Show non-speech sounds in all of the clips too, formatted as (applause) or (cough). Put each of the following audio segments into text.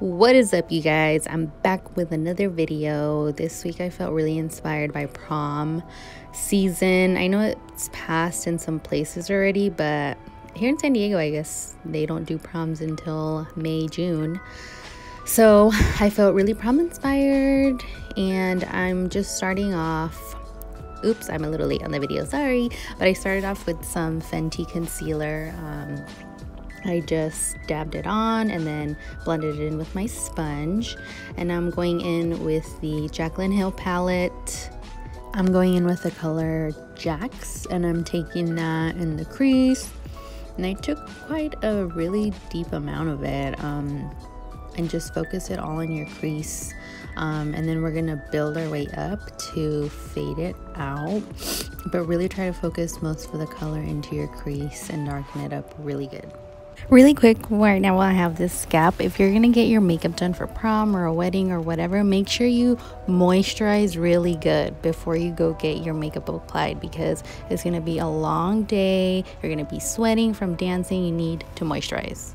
What is up, you guys? I'm back with another video. This week I felt really inspired by prom season. I know it's passed in some places already, but here in San Diego, I guess they don't do proms until May, June. So I felt really prom inspired, and I'm just starting off. Oops, I'm a little late on the video, sorry. But I started off with some Fenty concealer. Um, I just dabbed it on and then blended it in with my sponge. And I'm going in with the Jaclyn Hill palette. I'm going in with the color Jacz and I'm taking that in the crease. And I took quite a really deep amount of it um, and just focus it all in your crease. Um, and then we're gonna build our way up to fade it out but really try to focus most of the color into your crease and darken it up really good Really quick, right now while I have this gap. If you're gonna get your makeup done for prom or a wedding or whatever, make sure you moisturize really good before you go get your makeup applied because it's gonna be a long day. You're gonna be sweating from dancing. You need to moisturize.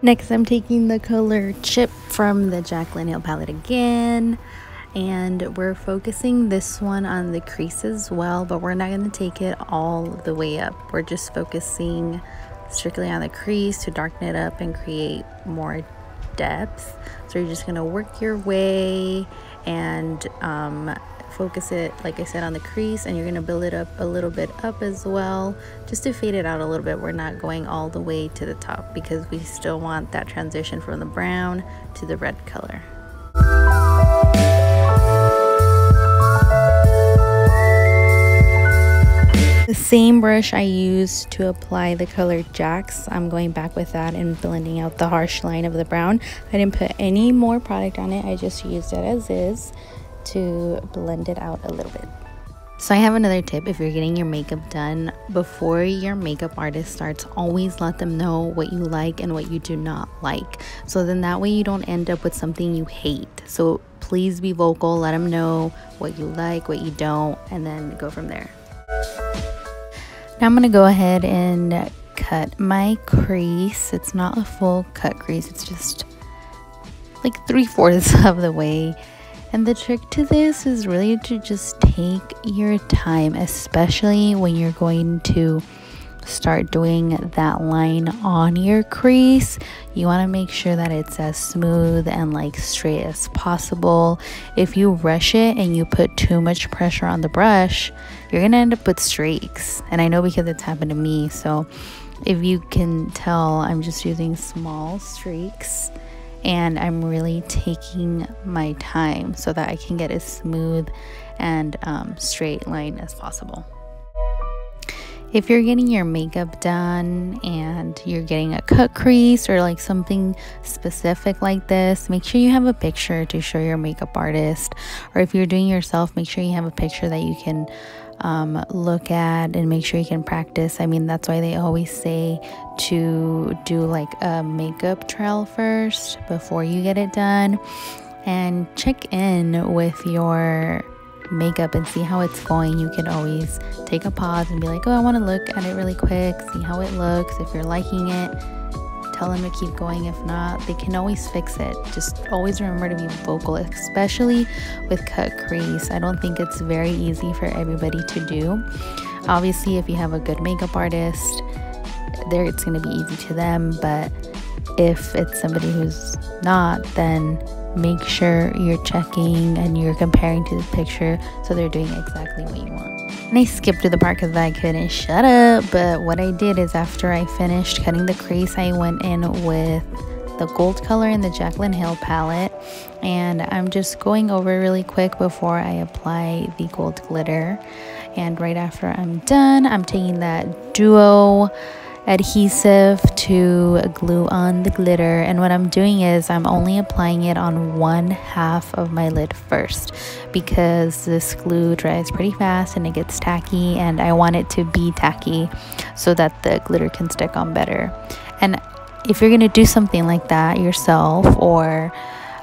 Next, I'm taking the color Chip from the Jaclyn Hill palette again and we're focusing this one on the crease as well but we're not going to take it all the way up we're just focusing strictly on the crease to darken it up and create more depth. So you're just going to work your way and um, focus it, like I said, on the crease and you're going to build it up a little bit up as well just to fade it out a little bit. We're not going all the way to the top because we still want that transition from the brown to the red color. The same brush I used to apply the color Jacz, I'm going back with that and blending out the harsh line of the brown. I didn't put any more product on it, I just used it as is to blend it out a little bit. So I have another tip. If you're getting your makeup done before your makeup artist starts always let them know what you like and what you do not like. So then that way you don't end up with something you hate. So please be vocal. Let them know what you like what you don't and then go from there now I'm going to go ahead and cut my crease. It's not a full cut crease, it's just like three fourths (laughs) of the way. And the trick to this is really to just take your time, especially when you're going to start doing that line on your crease. You want to make sure that it's as smooth and like straight as possible. If you rush it and you put too much pressure on the brush you're gonna end up with streaks. And i know because it's happened to me so if you can tell i'm just using small streaks and i'm really taking my time so that i can get as smooth and um, straight line as possible if you're getting your makeup done and you're getting a cut crease or like something specific like this, make sure you have a picture to show your makeup artist. Or if you're doing yourself, make sure you have a picture that you can um, look at and make sure you can practice. I mean, that's why they always say to do like a makeup trial first before you get it done and check in with your makeup and see how it's going, you can always take a pause and be like, oh, I want to look at it really quick, see how it looks. If you're liking it, tell them to keep going. If not, they can always fix it. Just always remember to be vocal, especially with cut crease. I don't think it's very easy for everybody to do. Obviously, if you have a good makeup artist, there it's going to be easy to them, but if it's somebody who's not, then make sure you're checking and you're comparing to the picture so they're doing exactly what you want. And I skipped to the part because I couldn't shut up. But what I did is after I finished cutting the crease, I went in with the gold color in the Jaclyn Hill palette. And I'm just going over really quick before I apply the gold glitter. And right after I'm done, I'm taking that Duo adhesive to glue on the glitter. And what I'm doing is I'm only applying it on one half of my lid first because this glue dries pretty fast and it gets tacky and I want it to be tacky so that the glitter can stick on better. And if you're gonna do something like that yourself or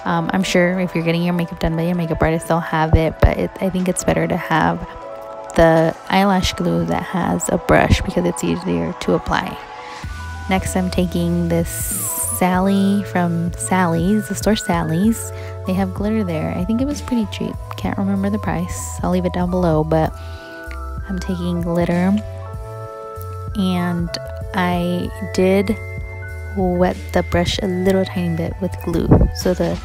um, I'm sure if you're getting your makeup done by your makeup artist they'll have it but it, I think it's better to have the eyelash glue that has a brush because it's easier to apply. Next I'm taking this Sally from Sally's, the store Sally's. They have glitter there. I think it was pretty cheap. Can't remember the price. I'll leave it down below, but I'm taking glitter and I did wet the brush a little tiny bit with glue so the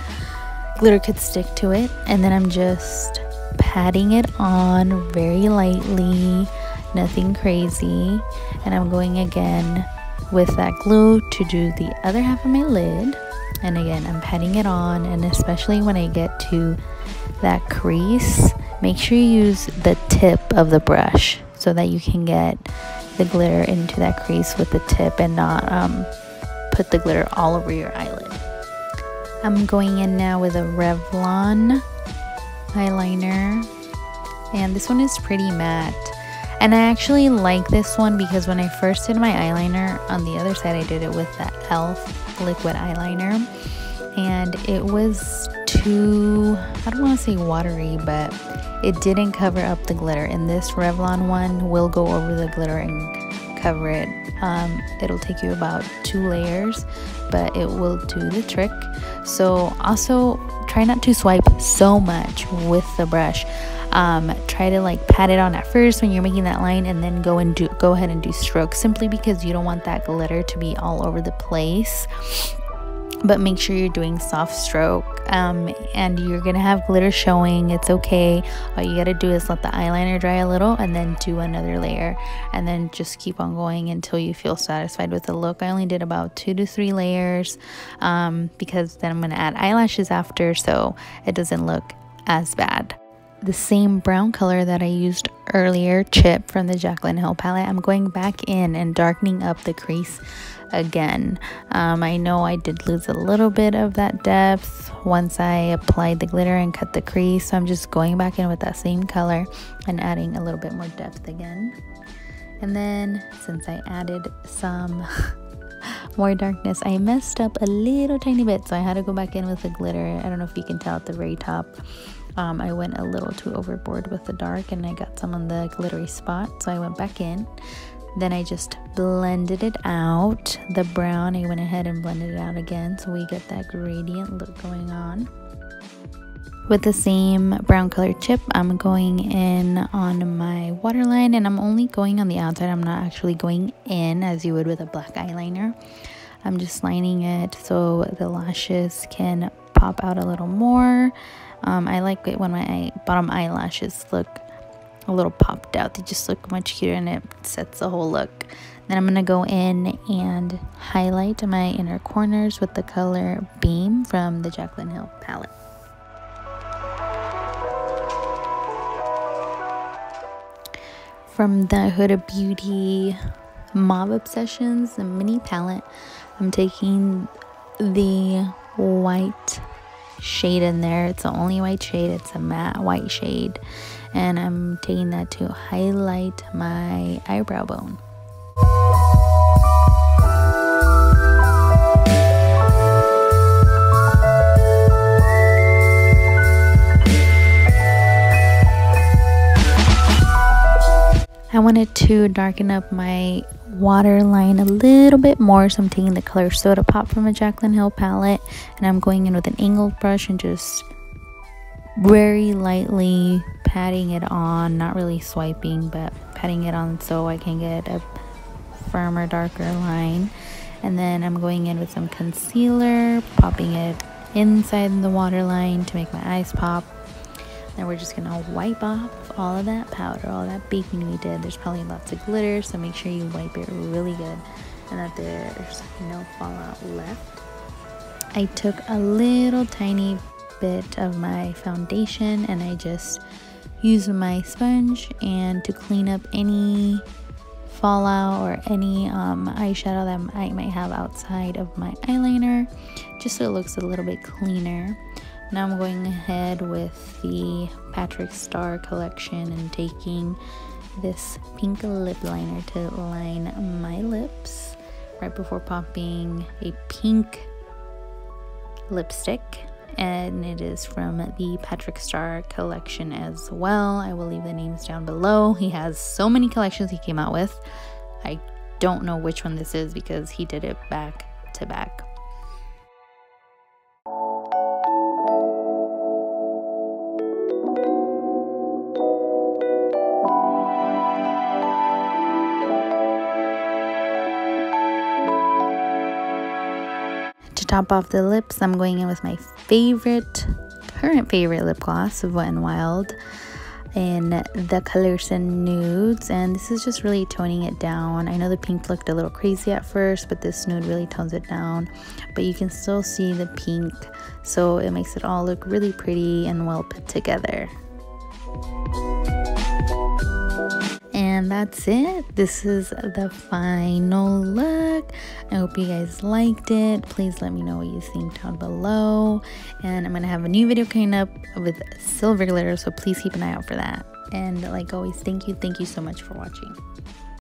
glitter could stick to it and then I'm just patting it on very lightly nothing crazy and I'm going again with that glue to do the other half of my lid and again I'm patting it on and especially when I get to that crease make sure you use the tip of the brush so that you can get the glitter into that crease with the tip and not um, put the glitter all over your eyelid. I'm going in now with a Revlon eyeliner. And this one is pretty matte. And I actually like this one because when I first did my eyeliner on the other side I did it with the e.l.f. liquid eyeliner. And it was too I don't want to say watery but it didn't cover up the glitter. And this Revlon one will go over the glitter and cover it. Um, it'll take you about two layers but it will do the trick. So also try not to swipe so much with the brush. Um, try to like pat it on at first when you're making that line and then go and do go ahead and do strokes simply because you don't want that glitter to be all over the place but make sure you're doing soft stroke um, and you're gonna have glitter showing. It's okay. All you gotta do is let the eyeliner dry a little and then do another layer and then just keep on going until you feel satisfied with the look. I only did about two to three layers um, because then I'm gonna add eyelashes after so it doesn't look as bad the same brown color that I used earlier, Chip from the Jaclyn Hill palette. I'm going back in and darkening up the crease again. Um, I know I did lose a little bit of that depth once I applied the glitter and cut the crease. So I'm just going back in with that same color and adding a little bit more depth again. And then since I added some (laughs) more darkness, I messed up a little tiny bit. So I had to go back in with the glitter. I don't know if you can tell at the very top. Um, I went a little too overboard with the dark and I got some on the glittery spot. So I went back in. Then I just blended it out. The brown, I went ahead and blended it out again so we get that gradient look going on. With the same brown color chip, I'm going in on my waterline and I'm only going on the outside. I'm not actually going in as you would with a black eyeliner. I'm just lining it so the lashes can pop out a little more. Um, I like it when my bottom eyelashes look a little popped out. They just look much cuter and it sets the whole look. Then I'm going to go in and highlight my inner corners with the color Beam from the Jaclyn Hill palette. From the Huda Beauty Mauve Obsessions, the mini palette, I'm taking the white shade in there. It's the only white shade. It's a matte white shade. And I'm taking that to highlight my eyebrow bone. I wanted to darken up my waterline a little bit more. So I'm taking the color Soda Pop from a Jaclyn Hill palette and I'm going in with an angled brush and just very lightly patting it on. Not really swiping but patting it on so I can get a firmer darker line. And then I'm going in with some concealer popping it inside the waterline to make my eyes pop. Then we're just gonna wipe off all of that powder, all that baking we did. There's probably lots of glitter, so make sure you wipe it really good and that there's no fallout left. I took a little tiny bit of my foundation and I just used my sponge and to clean up any fallout or any um, eyeshadow that I might have outside of my eyeliner just so it looks a little bit cleaner. Now I'm going ahead with the Patrick Starrr collection and taking this pink lip liner to line my lips right before popping a pink lipstick and it is from the Patrick Starrr collection as well. I will leave the names down below. He has so many collections he came out with. I don't know which one this is because he did it back to back. To top off the lips, I'm going in with my favorite, current favorite lip gloss of Wet n Wild in the color Send Nudes. And this is just really toning it down. I know the pink looked a little crazy at first but this nude really tones it down. But you can still see the pink so it makes it all look really pretty and well put together and that's it. This is the final look. I hope you guys liked it. Please let me know what you think down below. And i'm gonna have a new video coming up with silver glitter so please keep an eye out for that. And like always thank you thank you so much for watching